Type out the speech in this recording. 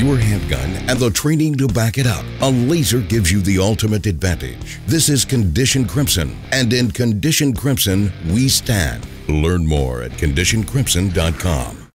your handgun and the training to back it up, a laser gives you the ultimate advantage. This is Condition Crimson, and in Condition Crimson, we stand. Learn more at conditioncrimson.com.